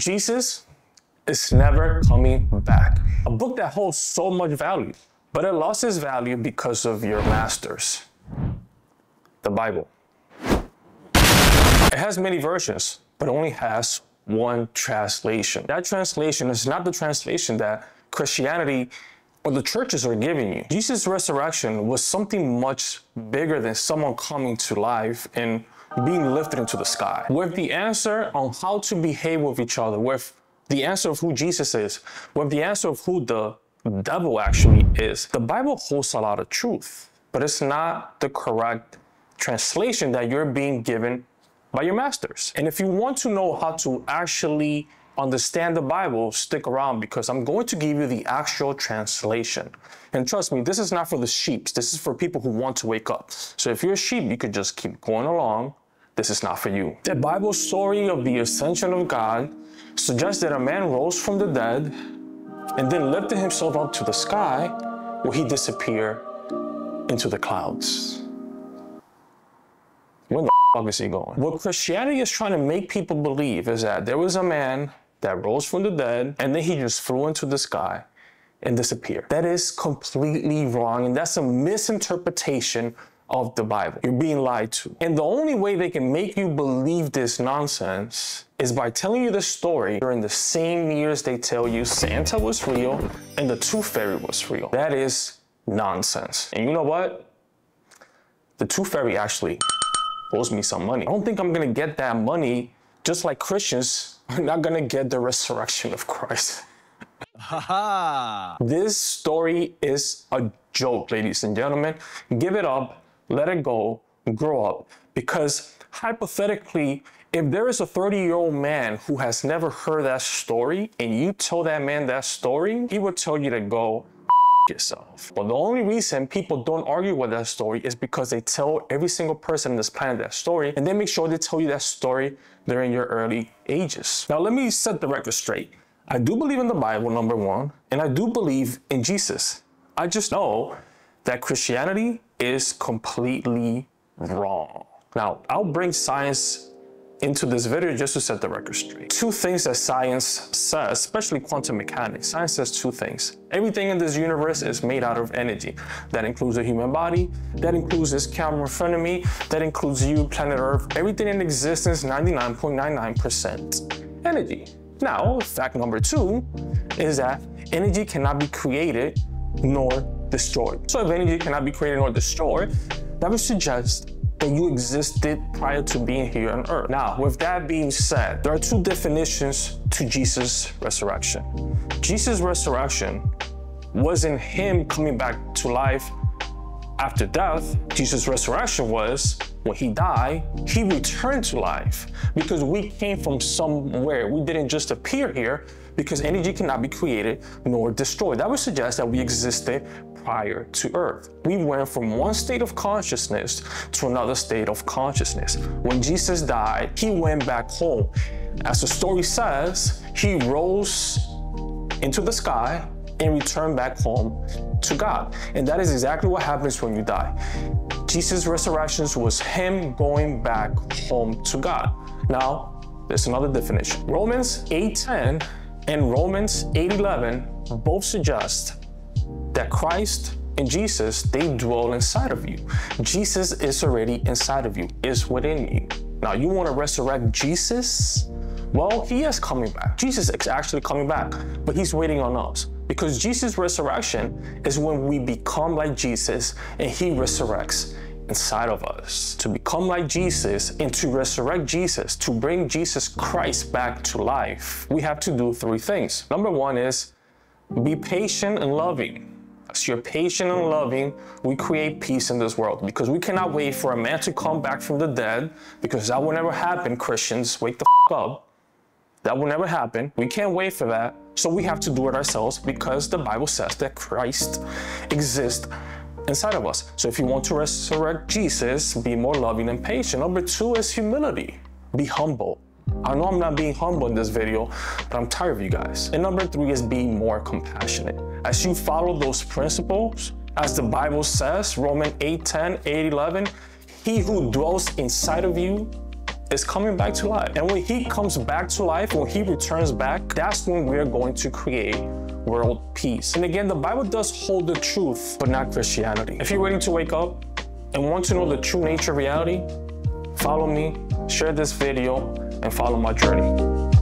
Jesus is never coming back. A book that holds so much value, but it lost its value because of your masters. The Bible. It has many versions, but only has one translation. That translation is not the translation that Christianity or the churches are giving you. Jesus' resurrection was something much bigger than someone coming to life and being lifted into the sky. With the answer on how to behave with each other, with the answer of who Jesus is, with the answer of who the devil actually is, the Bible holds a lot of truth, but it's not the correct translation that you're being given by your masters. And if you want to know how to actually understand the Bible, stick around because I'm going to give you the actual translation. And trust me, this is not for the sheep. This is for people who want to wake up. So if you're a sheep, you could just keep going along. This is not for you. The Bible story of the ascension of God suggests that a man rose from the dead and then lifted himself up to the sky where he disappeared into the clouds. Where the fuck is he going? What Christianity is trying to make people believe is that there was a man that rose from the dead and then he just flew into the sky and disappeared. That is completely wrong and that's a misinterpretation of the Bible. You're being lied to. And the only way they can make you believe this nonsense is by telling you the story during the same years they tell you Santa was real and the Tooth Fairy was real. That is nonsense. And you know what? The Tooth Fairy actually owes me some money. I don't think I'm gonna get that money just like Christians are not gonna get the resurrection of Christ. this story is a joke, ladies and gentlemen. Give it up let it go, grow up. Because hypothetically, if there is a 30 year old man who has never heard that story and you tell that man that story, he would tell you to go yourself. But the only reason people don't argue with that story is because they tell every single person on this planet that story and they make sure they tell you that story during your early ages. Now, let me set the record straight. I do believe in the Bible, number one, and I do believe in Jesus. I just know that Christianity is completely wrong. Now, I'll bring science into this video just to set the record straight. Two things that science says, especially quantum mechanics. Science says two things. Everything in this universe is made out of energy. That includes the human body, that includes this camera in front of me, that includes you, planet Earth. Everything in existence, 99.99% energy. Now, fact number two is that energy cannot be created nor destroyed. So if energy cannot be created or destroyed, that would suggest that you existed prior to being here on earth. Now, with that being said, there are two definitions to Jesus' resurrection. Jesus' resurrection wasn't him coming back to life after death. Jesus' resurrection was when he died, he returned to life because we came from somewhere. We didn't just appear here because energy cannot be created nor destroyed. That would suggest that we existed prior to Earth. We went from one state of consciousness to another state of consciousness. When Jesus died, he went back home. As the story says, he rose into the sky and returned back home to God. And that is exactly what happens when you die. Jesus' resurrection was him going back home to God. Now, there's another definition. Romans 8:10 and Romans 8:11 both suggest that Christ and Jesus, they dwell inside of you. Jesus is already inside of you, is within you. Now, you want to resurrect Jesus? Well, he is coming back. Jesus is actually coming back, but he's waiting on us. Because Jesus' resurrection is when we become like Jesus and he resurrects inside of us. To become like Jesus and to resurrect Jesus, to bring Jesus Christ back to life, we have to do three things. Number one is be patient and loving. As you're patient and loving, we create peace in this world because we cannot wait for a man to come back from the dead because that will never happen, Christians. Wake the up. That will never happen. We can't wait for that. So we have to do it ourselves because the Bible says that Christ exists inside of us. So if you want to resurrect Jesus, be more loving and patient. Number two is humility. Be humble. I know I'm not being humble in this video, but I'm tired of you guys. And number three is being more compassionate. As you follow those principles, as the Bible says, Romans 8, 10, 8, 11, he who dwells inside of you is coming back to life. And when he comes back to life, when he returns back, that's when we're going to create world peace. And again, the Bible does hold the truth, but not Christianity. If you're waiting to wake up and want to know the true nature of reality, follow me, share this video, and follow my journey.